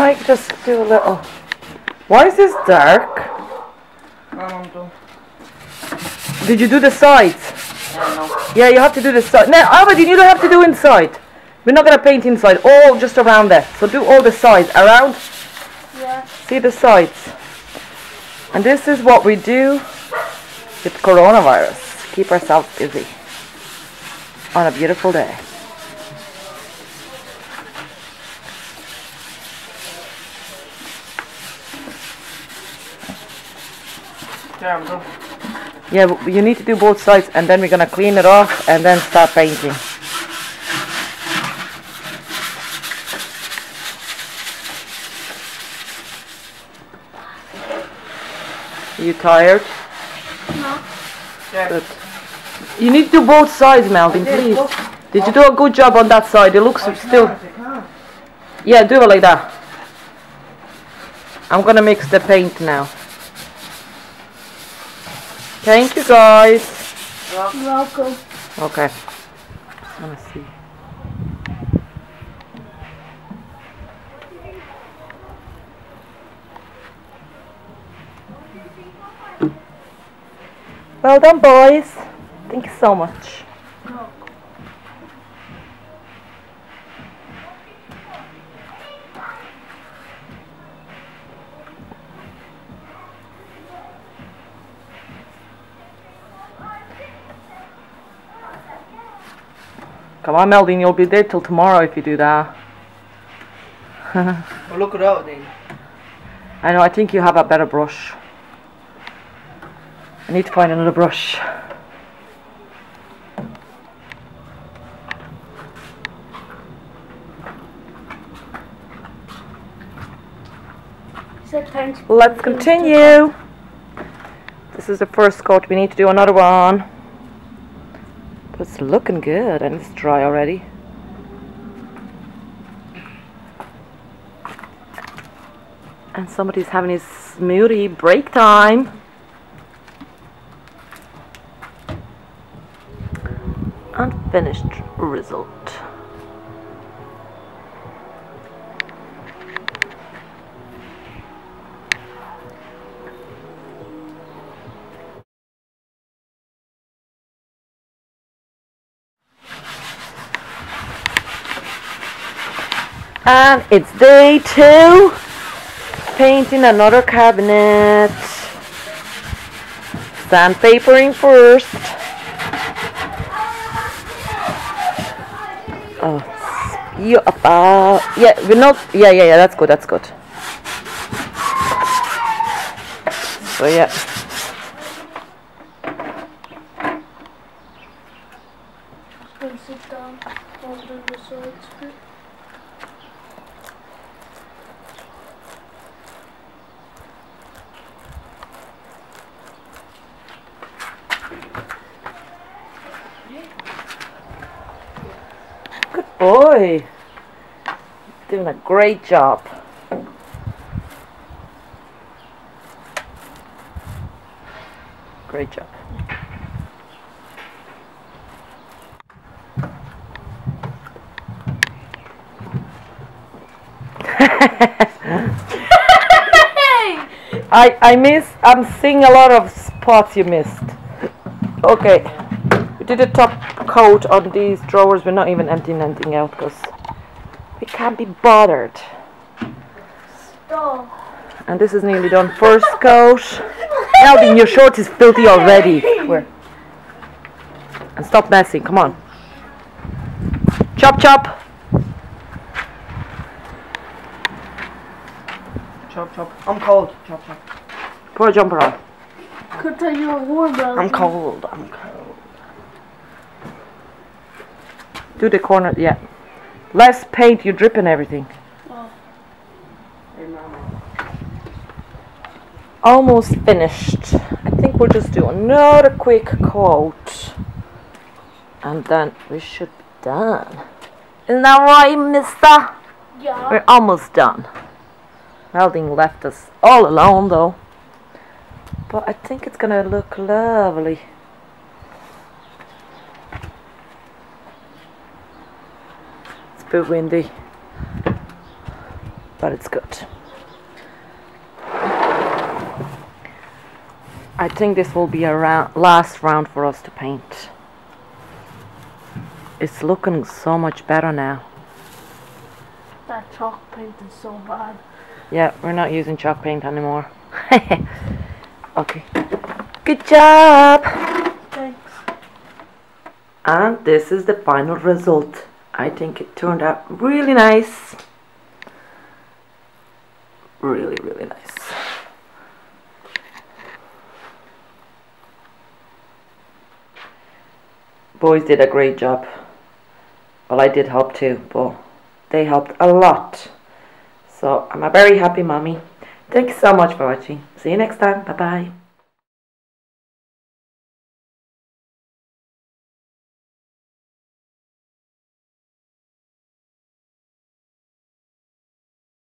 might just do a little. Why is this dark? Did you do the sides? Yeah, no. Yeah, you have to do the side. No, Aberdeen, you don't have to do inside. We're not gonna paint inside. All just around there. So do all the sides around. Yeah. See the sides. And this is what we do with coronavirus. Keep ourselves busy on a beautiful day. Yeah, I'm. Yeah, but you need to do both sides and then we're gonna clean it off and then start painting. You tired? No. Good. You need to do both sides, Melvin, please. Did you do a good job on that side? It looks still. Yeah, do it like that. I'm gonna mix the paint now. Thank you guys. Welcome. Okay. Just wanna see. Well done, boys. Thank you so much. Come on, Meldine, you'll be there till tomorrow if you do that. Well, look it out then. I know, I think you have a better brush. I need to find another brush. He said thanks. Let's continue. This is the first coat. We need to do another one. It's looking good and it's dry already. And somebody's having his smoothie break time. Unfinished result. And it's day two. Painting another cabinet. Sandpapering first. Oh, you uh, yeah, we're not. Yeah, yeah, yeah. That's good. That's good. So yeah. Sit down. I'll the sides boy. Doing a great job. Great job. I I miss. I'm seeing a lot of spots you missed. Okay, did a top coat on these drawers. We're not even emptying anything out because we can't be bothered. Stop. And this is nearly done. First coat. Melvin, your shirt is filthy already. Where? And stop messing. Come on. Chop chop. Chop, chop. I'm cold. Chop, chop. Put a jumper on. Could tell you a warm belt. I'm cold. I'm cold. Do the corner. Yeah. Less paint. You're dripping everything. Mama. almost finished. I think we'll just do another quick coat. And then we should be done. Isn't that right, mister? Yeah. We're almost done. Melding left us all alone though. But I think it's gonna look lovely. It's a bit windy. but it's good. I think this will be a round, last round for us to paint. It's looking so much better now. That chalk paint is so bad. Yeah, we're not using chalk paint anymore. okay. Good job! Thanks. And this is the final result. I think it turned out really nice. Really, really nice. Boys did a great job. Well, I did help too, but they helped a lot. So I'm a very happy mommy. Thank you so much for watching. See you next time. Bye bye.